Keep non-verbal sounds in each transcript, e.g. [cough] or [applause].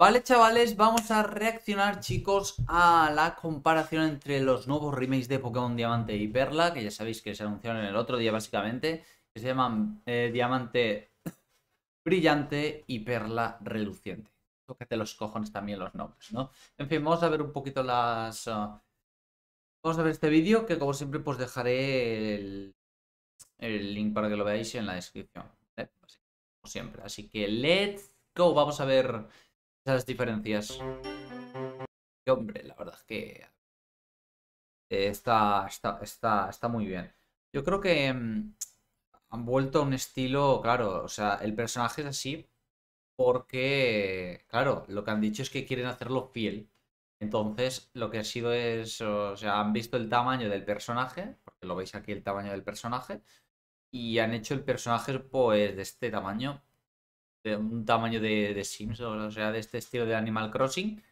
Vale, chavales, vamos a reaccionar, chicos, a la comparación entre los nuevos remakes de Pokémon Diamante y Perla, que ya sabéis que se anunciaron el otro día, básicamente, que se llaman eh, Diamante Brillante y Perla Reluciente. Tócate los cojones también los nombres, ¿no? En fin, vamos a ver un poquito las... Uh, vamos a ver este vídeo, que como siempre, pues dejaré el, link para que lo veáis en la descripción. Como siempre. Así que, let's go, vamos a ver esas diferencias. Hombre, la verdad es que está, está, está, está muy bien. Yo creo que mm, han vuelto a un estilo, claro, o sea, el personaje es así porque, claro, lo que han dicho es que quieren hacerlo fiel. Entonces, lo que ha sido es, o sea, han visto el tamaño del personaje, porque lo veis aquí el tamaño del personaje, y han hecho el personaje pues de este tamaño de un tamaño de, Sims, o sea, de este estilo de Animal Crossing,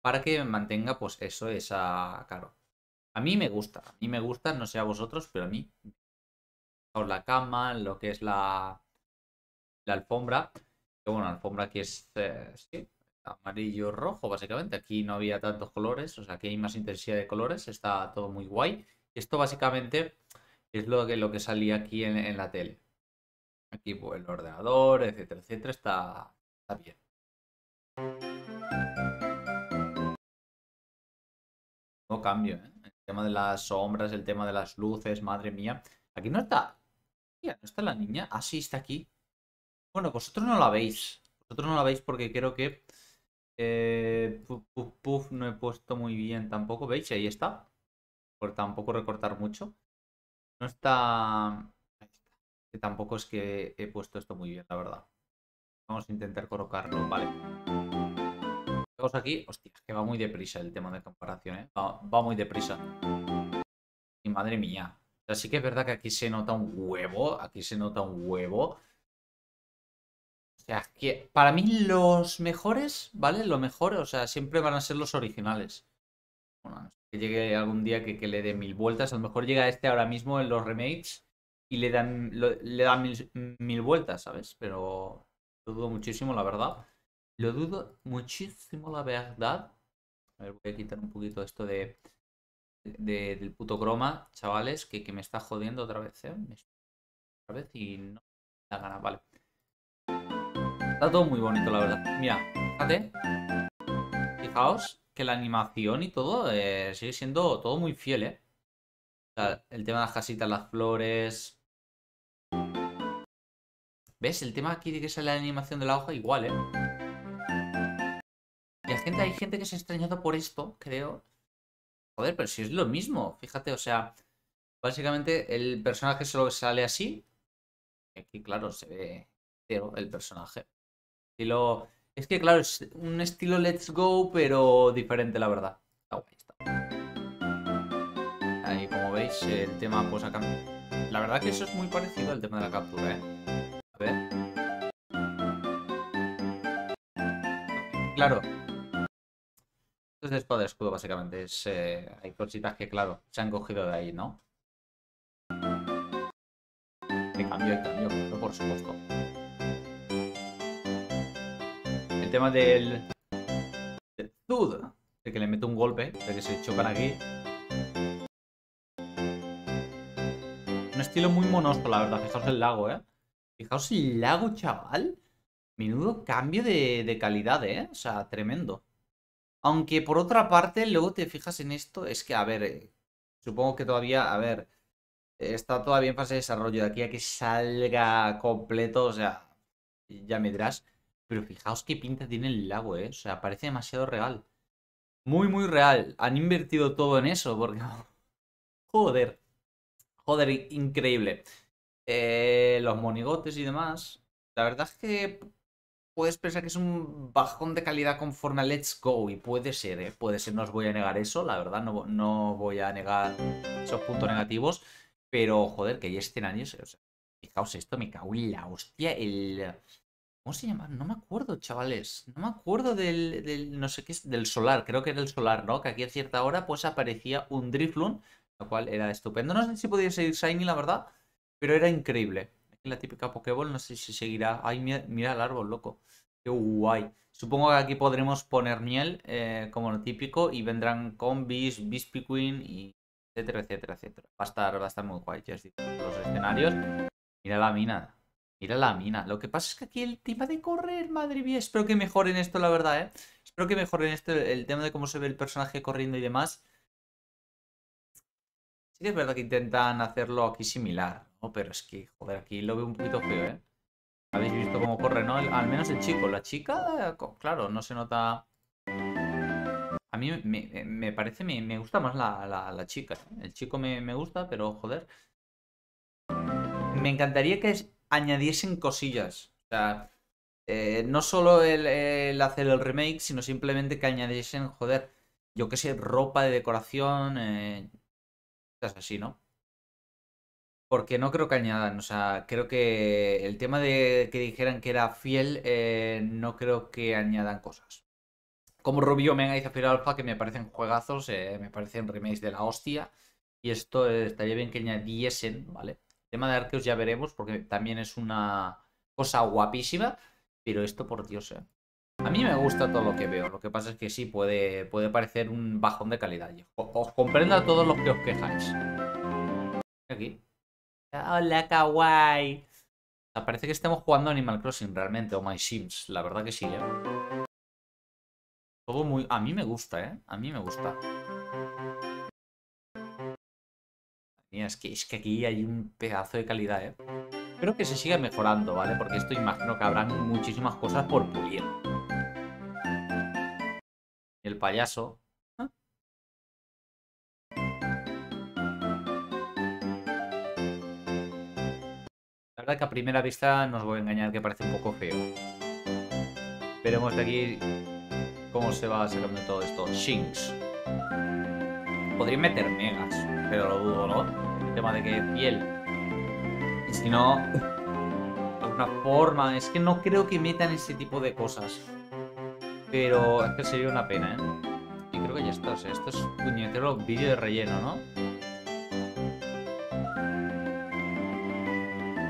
para que mantenga, pues eso, esa, claro. A mí me gusta, a mí me gusta, no sé a vosotros, pero a mí. La cama, lo que es la, la alfombra. Que bueno, la alfombra aquí es, eh, amarillo rojo, básicamente. Aquí no había tantos colores, o sea, aquí hay más intensidad de colores, está todo muy guay. Esto básicamente es lo que, lo que salía aquí en la tele. Aquí pues, el ordenador, etcétera, etcétera, está, está bien. No cambio, ¿eh? El tema de las sombras, el tema de las luces, madre mía. Aquí no está. ¿no está la niña? Ah, sí, está aquí. Bueno, vosotros no la veis. Vosotros no la veis porque creo que... Eh, puf, no he puesto muy bien tampoco. ¿Veis? Ahí está. Por tampoco recortar mucho. No está tampoco es que he puesto esto muy bien, la verdad. Vamos a intentar colocarlo, vale. Vamos aquí, hostia, es que va muy deprisa el tema de comparación, ¿eh? Va, muy deprisa. Y madre mía. O sea, sí que es verdad que aquí se nota un huevo, aquí se nota un huevo. O sea, que para mí los mejores, ¿vale? Lo mejor, o sea, siempre van a ser los originales. Bueno, que llegue algún día que, que le dé mil vueltas. A lo mejor llega este ahora mismo en los remakes y le dan, le dan mil, vueltas, ¿sabes? Pero lo dudo muchísimo, la verdad. Lo dudo muchísimo, la verdad. A ver, voy a quitar un poquito esto de, del puto croma, chavales, que, me está jodiendo otra vez, ¿eh? Otra vez y no da ganas, vale. Está todo muy bonito, la verdad. Mira, fíjate. Fijaos que la animación y todo eh, sigue siendo todo muy fiel, ¿eh? El tema de las casitas, las flores, ¿Ves? El tema aquí de que sale la animación de la hoja igual, ¿eh? Y gente, hay gente que se ha extrañado por esto, creo. Joder, pero si es lo mismo. Fíjate, o sea, básicamente el personaje solo sale así. Aquí, claro, se ve cero el personaje. Estilo... Es que, claro, es un estilo Let's Go, pero diferente, la verdad. Ahí, como veis, el tema, pues acá... La verdad que eso es muy parecido al tema de la captura, ¿eh? A ver. Claro. Esto es de espada de escudo, básicamente. Es, eh, hay cositas que, claro, se han cogido de ahí, ¿no? De cambio, de cambio, por supuesto. El tema del... del Zud. De que le mete un golpe, de que se chocan aquí. Estilo muy monoso, la verdad. Fijaos el lago, ¿eh? Fijaos el lago, chaval. Menudo cambio de, calidad, ¿eh? O sea, tremendo. Aunque por otra parte, luego te fijas en esto, es que, a ver, eh, supongo que todavía, a ver, está todavía en fase de desarrollo. De aquí a que salga completo, o sea, ya me dirás. Pero fijaos qué pinta tiene el lago, ¿eh? O sea, parece demasiado real. Muy, muy real. Han invertido todo en eso, porque... [laughs] Joder. Joder, increíble. Eh, los monigotes y demás. La verdad es que puedes pensar que es un bajón de calidad conforme a Let's Go. Y puede ser, ¿eh? Puede ser, no os voy a negar eso. La verdad, no, no voy a negar esos puntos negativos. Pero, joder, que hay escenarios. O sea, fijaos esto, me cago en la hostia. El. ¿Cómo se llama? No me acuerdo, chavales. No me acuerdo del, del, no sé qué es, del solar. Creo que era el solar, ¿no? Que aquí a cierta hora pues aparecía un Drifloon, lo cual era estupendo. No sé si podía seguir Shiny, la verdad. Pero era increíble. La típica Pokéball, no sé si seguirá. Ay, mira, el árbol, loco. Qué guay. Supongo que aquí podremos poner miel, eh, como lo típico, y vendrán combis, Bispiqueen y etcétera, etcétera, etcétera. Va a estar, va a estar muy guay, ya os digo, los escenarios. Mira la mina. Mira la mina. Lo que pasa es que aquí el tema de correr, madre mía. Espero que mejoren esto, la verdad, ¿eh? Espero que mejoren esto, el tema de cómo se ve el personaje corriendo y demás. Sí que es verdad que intentan hacerlo aquí similar, ¿no? Pero es que, joder, aquí lo veo un poquito feo, ¿eh? Habéis visto cómo corre, ¿no? al menos el chico. La chica, claro, no se nota... A mí me, parece, me, gusta más la, chica. ¿eh? El chico me, gusta, pero joder. Me encantaría que añadiesen cosillas. O sea, eh, no solo el, hacer el remake, sino simplemente que añadiesen, joder, yo qué sé, ropa de decoración, eh, así, ¿no? Porque no creo que añadan, o sea, creo que el tema de que dijeran que era fiel, eh, no creo que añadan cosas. Como Rubio Mega y Zafiro Alpha, que me parecen juegazos, eh, me parecen remakes de la hostia. Y esto estaría bien que añadiesen, ¿vale? El tema de Arceus ya veremos, porque también es una cosa guapísima. Pero esto, por Dios, eh. A mí me gusta todo lo que veo. Lo que pasa es que sí, puede, puede parecer un bajón de calidad. Os, comprendo a todos los que os quejáis. Aquí. Hola, kawaii. parece que estamos jugando Animal Crossing realmente, o My Sims. La verdad que sí, ¿eh? Todo muy... A mí me gusta, ¿eh? A mí me gusta. Es que, es que aquí hay un pedazo de calidad, ¿eh? Espero que se siga mejorando, ¿vale? Porque esto imagino que habrán muchísimas cosas por pulir. Payaso. La verdad que a primera vista nos voy a engañar que parece un poco feo. Veremos de aquí cómo se va sacando todo esto. Shinx. Podría meter megas, pero lo dudo, ¿no? El tema de que piel. Y si no, alguna forma, es que no creo que metan ese tipo de cosas. Pero es que sería una pena, ¿eh? Y creo que ya está. O sea, esto es puñetero vídeo de relleno, ¿no?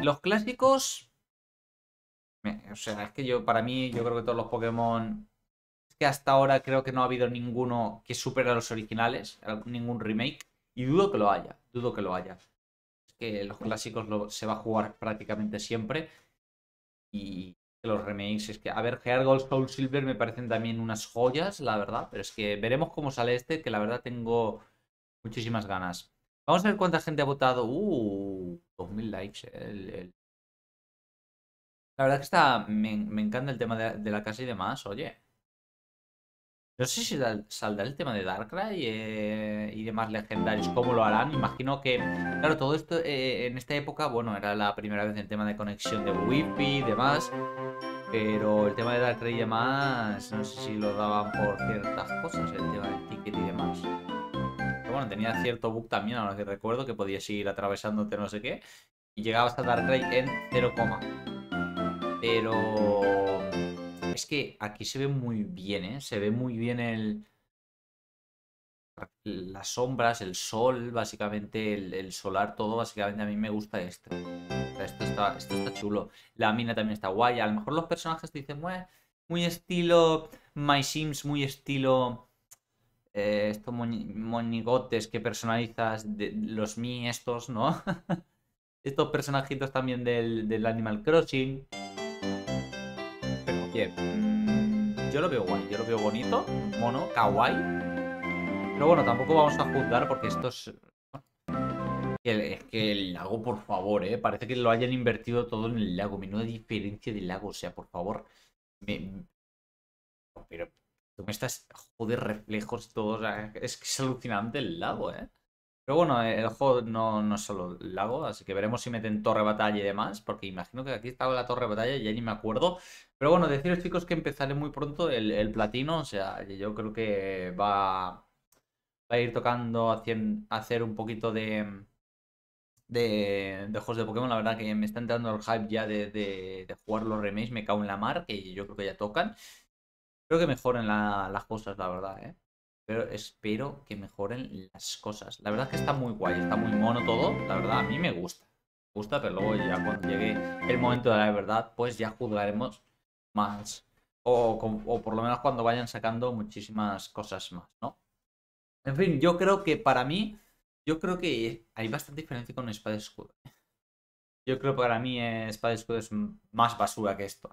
Los clásicos... O sea, es que yo, para mí, yo creo que todos los Pokémon... Es que hasta ahora creo que no ha habido ninguno que supere a los originales. Ningún remake. Y dudo que lo haya. Dudo que lo haya. Es que los clásicos se va a jugar prácticamente siempre. Y los remakes. Es que, a ver, Heart Gold Soul Silver me parecen también unas joyas, la verdad. Pero es que veremos cómo sale este, que la verdad tengo muchísimas ganas. Vamos a ver cuánta gente ha votado. Uh, 2000 likes. Eh, la verdad que está. Me, encanta el tema de, la casa y demás, oye. No sé si saldrá el tema de Darkrai eh, y demás legendarios, cómo lo harán. Imagino que, claro, todo esto eh, en esta época, bueno, era la primera vez el tema de conexión de Wi-Fi y demás. Pero el tema de Darkrai y demás, no sé si lo daban por ciertas cosas, el tema del ticket y demás. Pero bueno, tenía cierto bug también, ahora que recuerdo, que podías ir atravesándote no sé qué. Y llegabas a Darkrai en 0, pero es que aquí se ve muy bien, ¿eh? Se ve muy bien el... Las sombras, el sol, básicamente, el, solar, todo, básicamente a mí me gusta. Esto esto está chulo. La mina también está guay. A lo mejor los personajes te dicen, muy estilo My Sims, muy estilo... Eh, estos monigotes que personalizas, los mi estos, ¿no? [laughs] estos personajitos también del Animal Crossing. Yo lo veo guay, yo lo veo bonito, mono, kawaii. Pero bueno, tampoco vamos a juzgar porque esto es... Es que el lago, por favor, ¿eh? Parece que lo hayan invertido todo en el lago. Menuda diferencia de lago, o sea, por favor. Pero tú me estás... Joder, reflejos todos. es que es alucinante el lago, ¿eh? Pero bueno, el juego no, no es solo el lago, así que veremos si meten torre batalla y demás, porque imagino que aquí estaba la torre batalla y ya ni me acuerdo. Pero bueno, deciros chicos que empezaré muy pronto el, platino, o sea, yo creo que va, va a ir tocando hacer un poquito de, de, juegos de Pokémon. La verdad que me está entrando el hype ya de, de, jugar los remakes, me cago en la mar, que yo creo que ya tocan. Creo que mejoren las cosas, la verdad, ¿eh? Pero espero que mejoren las cosas. La verdad es que está muy guay, está muy mono todo. La verdad, a mí me gusta. Me gusta, pero luego ya cuando llegue el momento de la verdad, pues ya juzgaremos más o, por lo menos cuando vayan sacando muchísimas cosas más, ¿no? En fin, yo creo que para mí, yo creo que hay bastante diferencia con espada escudo. Yo creo que para mí eh, espada escudo es más basura que esto.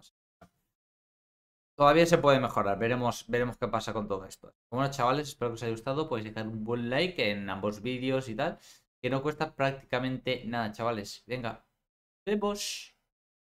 Todavía se puede mejorar, veremos, veremos qué pasa con todo esto. Bueno, chavales, espero que os haya gustado. Podéis dejar un buen like en ambos vídeos y tal. Que no cuesta prácticamente nada, chavales. Venga, vemos.